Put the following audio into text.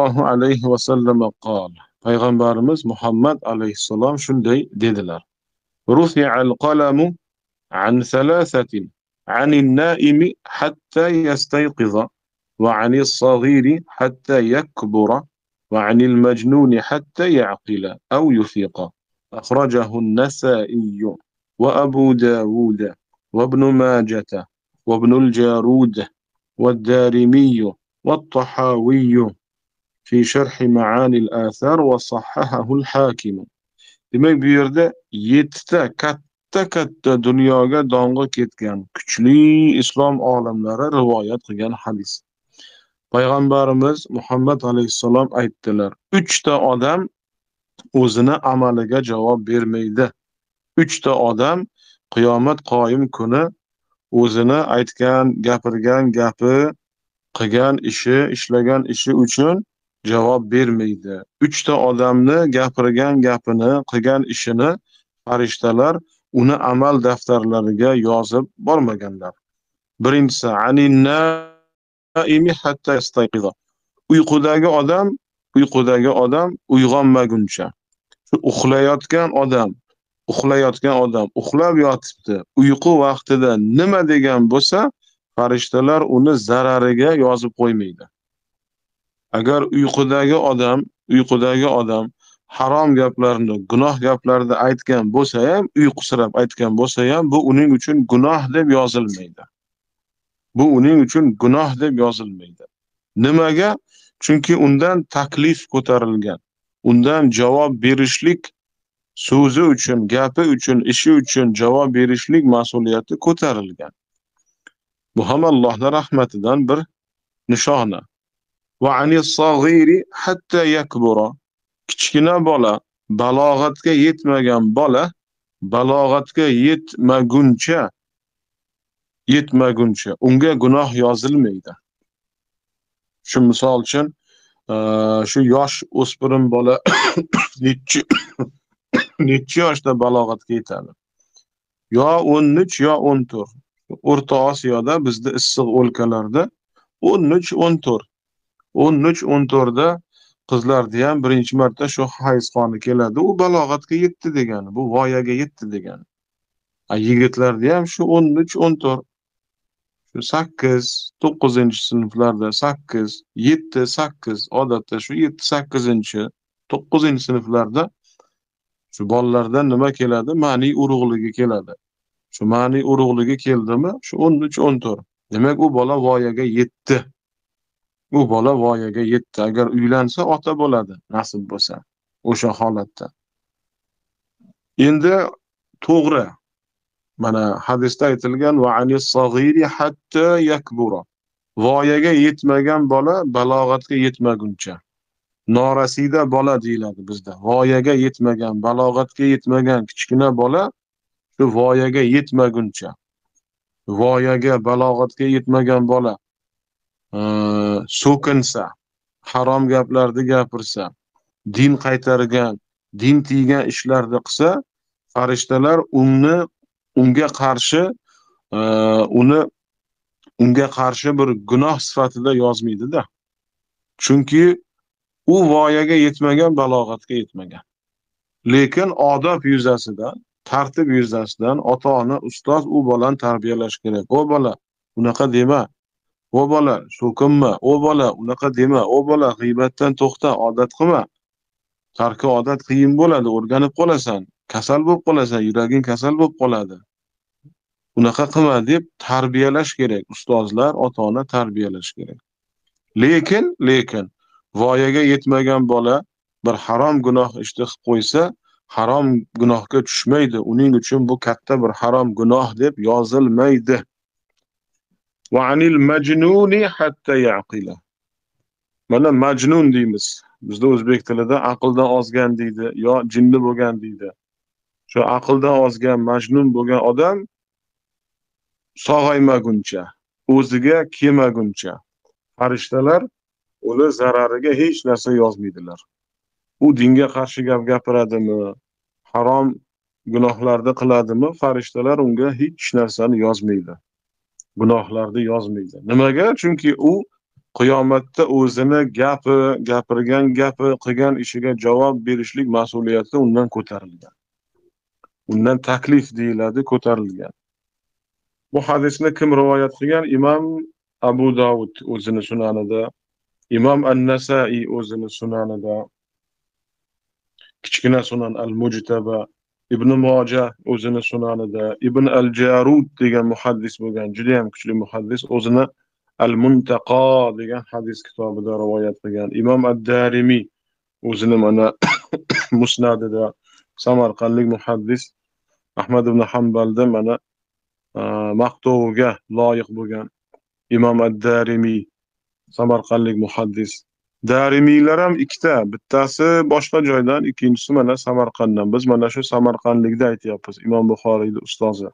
الله عليه وسلم قال پیغمبرمز محمد علیه السلام شندی دیدلار رفع القلم عن ثلاثة عن النائم حتى يستيقظ وعن الصغير حتى يكبر وعن المجنون حتى يعقل أو يفيق اخرجه النسائي وابو داود وابن ماجه وابن الجارود والدارمي والطحاوي fi sharhi ma'ani al-athar wa sahhahahu al-hakim. Demak, bu yerda 7 ta katta-katta dunyoga dong'i ketgan kuchli islom olimlari rivoyat qilgan hadis. Payg'ambarimiz Muhammad alayhisalom aytdilar: 3 ta odam o'zini amaliga javob bermaydi. 3 ta odam qiyomat qoyim kuni o'zini aytgan, gapirgan gapi, qilgan ishi, ishlagan ishi uchun javob bermaydi. Uchta odamni gapirgan gapini qilgan ishini farishtalar uni amal daftarlariga yozib bormaganlar. Birinchisi uyqudagi odam uyqudagi odam uyg'onmaguncha. Shu uxlayotgan odam uxlayotgan odam uxlab yotibdi. Uyqu vaqtida nima degan bo'lsa farishtalar uni zarariga yozib qo'ymaydi. Agar uyqudagi odam uyqudagi odam harom gaplarni gunoh gaplarni aytgan bo'lsa ham uyqusirab aytgan bo'lsa ham bu uning uchun gunoh deb yozilmaydi. Bu uning uchun gunoh deb yozilmaydi. Nimaga? Chunki undan taklif ko'tarilgan undan javob berishlik so'zi uchun gapi uchun ishi uchun javob berishlik mas'uliyati ko'tarilgan. Bu ham allohni rahmatidan bir nishona. Va anis-sag'iri hatta yakbura kichkina bola balog'atga yetmagan bola balog'atga yetmaguncha yetmaguncha. unga gunoh yozilmaydi. shu misol uchun e, shu yosh o'spirin bola nechchi nechchi yoshda balog'atga yetadi? yo 13 yo 14 o'rta osiyoda bizda issiq o'lkalarda 13 14 o'n uch o'n to'rtda qizlarni ham birinchi marta shu hayz qoni keladi. U balog'atga yetdi degani bu voyaga yetdi degani. Yigitlarni ham shu o'n uch o'n to'rt shu sakkiz to'qqizinchi sinflarda sakkiz yetti sakkiz odatda shu yetti sakkizinchi to'qqizinchi sinflarda shu bolalardan nima keladi? Ma'niy urug'ligi keladi. Shu ma'niy urug'ligi keldimi? Shu o'n uch o'n to'rt. Demak u bola voyaga yetdi. U bola voyaga yetdi. Agar uylansa ota bo'ladi nasib bo'lsa o'sha holatda. Endi to'g'ri. Mana hadisda aytilgan voyaga yetmagan bola balog'atga yetmaguncha. Norasida bola deyiladi bizda. Voyaga yetmagan balog'atga yetmagan kichkina bola shu voyaga yetmaguncha. Voyaga balog'atga yetmagan bola. Э, so'kinsa harom gaplarni gapirsa din qaytargan din tiygan ishlarni qilsa farishtalar uni unga qarshi e, uni unga qarshi bir gunoh sifatida yozmaydida. Chunki u voyaga yetmagan balog'atga yetmagan. Lekin odob yuzasidan tartib yuzasidan ota ona ustoz u bolani tarbiyalash kerak. O bola unaqa dema. O bola so'kinma. O bola unaqa dema. O bola g'iybatdan to'xta odat qilma. Tarki odat qiyin bo'ladi o'rganib qolasan. Kasal bo'lib qolasan yuraging kasal bo'lib qoladi. Unaqa qilma deb tarbiyalash kerak. Ustozlar ota ona tarbiyalash kerak. Lekin lekin voyaga yetmagan bola bir harom gunoh ishni qilib qo'ysa harom gunohga tushmaydi. Uning uchun bu katta bir harom gunoh deb yozilmaydi. Mana majnun deymiz. Bizda o'zbek tilida aqldan ozgan deydi yo jinni bo'lgan deydi. Shu aqldan ozgan majnun bo'lgan odam sog'aymaguncha o'ziga kelmaguncha farishtalar uni zarariga hech narsa yozmaydilar. U dinga qarshi gap gapiradimi harom gunohlarni qiladimi farishtalar unga hech narsani yozmaydi. Gunohlarni yozmaydi. Nimaga? Chunki u qiyomatda o'zini gapi gapirgan gapi qilgan ishiga javob berishlik mas'uliyati undan ko'tarilgan. Undan taklif deyiladi ko'tarilgan. Bu hadisni kim rivoyat qilgan? Imom abu davud o'zini sunanida imom an nasaiy o'zini sunanida kichkina sunan al mujtaba ibn moja o'zini sunanida ibn al jarud degan muhaddis bo'lgan juda ham kuchli muhaddis o'zini al muntaqo degan hadis kitobida rivoyat qilgan. Imom ad darimiy o'zini mana musnadida samarqandlik muhaddis ahmad ibn hambalda mana maqtoviga loyiq bo'lgan imom ad darimiy samarqandlik muhaddis darimiylar ham ikkita. Bittasi boshqa joydan ikkinchisi mana samarqanddan. Biz mana shu samarqandlikda aytyapmiz. Imom buxoriyni ustozi.